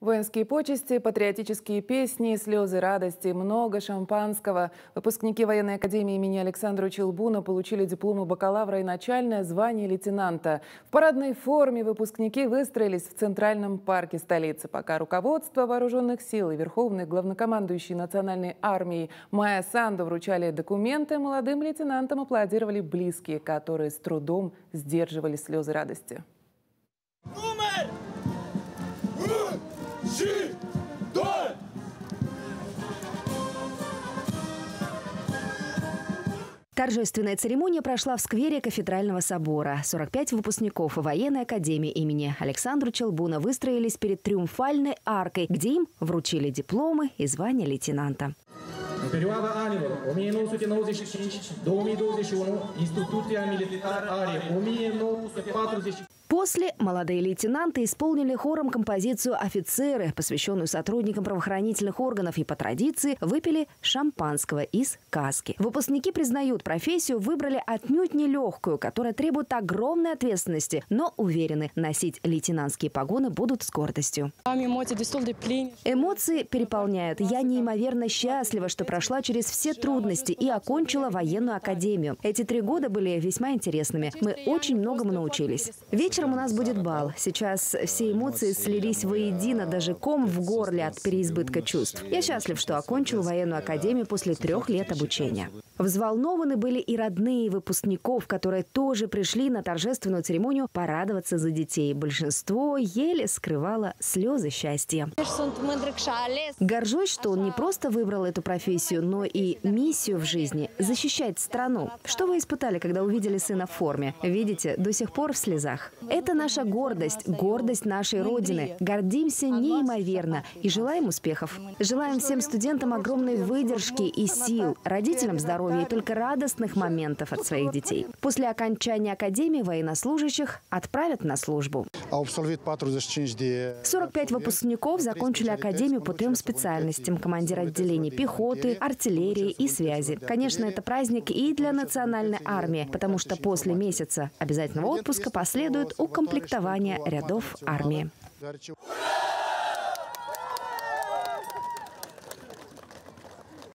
Воинские почести, патриотические песни, слезы радости, много шампанского. Выпускники военной академии имени Александра Челбуна получили дипломы бакалавра и начальное звание лейтенанта. В парадной форме выпускники выстроились в Центральном парке столицы, пока руководство вооруженных сил и верховный главнокомандующий национальной армии Майя Санду вручали документы, молодым лейтенантам аплодировали близкие, которые с трудом сдерживали слезы радости. Торжественная церемония прошла в сквере Кафедрального собора. 45 выпускников военной академии имени Александра Челбуна выстроились перед триумфальной аркой, где им вручили дипломы и звание лейтенанта. Perioada anilor 1995-2021, Instituția Militară are 1940 После молодые лейтенанты исполнили хором композицию «Офицеры», посвященную сотрудникам правоохранительных органов и по традиции выпили шампанского из каски. Выпускники признают, профессию выбрали отнюдь нелегкую, которая требует огромной ответственности, но уверены, носить лейтенантские погоны будут с гордостью. Эмоции переполняют. Я неимоверно счастлива, что прошла через все трудности и окончила военную академию. Эти три года были весьма интересными. Мы очень многому научились. Вечер Вечером у нас будет бал. Сейчас все эмоции слились воедино, даже ком в горле от переизбытка чувств. Я счастлив, что окончил военную академию после трех лет обучения. Взволнованы были и родные выпускников, которые тоже пришли на торжественную церемонию порадоваться за детей. Большинство еле скрывало слезы счастья. Горжусь, что он не просто выбрал эту профессию, но и миссию в жизни – защищать страну. Что вы испытали, когда увидели сына в форме? Видите, до сих пор в слезах. Это наша гордость, гордость нашей Родины. Гордимся неимоверно и желаем успехов. Желаем всем студентам огромной выдержки и сил, родителям здоровья и только радостных моментов от своих детей. После окончания Академии военнослужащих отправят на службу. 45 выпускников закончили Академию по трем специальностям – командир отделений пехоты, артиллерии и связи. Конечно, это праздник и для национальной армии, потому что после месяца обязательного отпуска последует укомплектование рядов армии.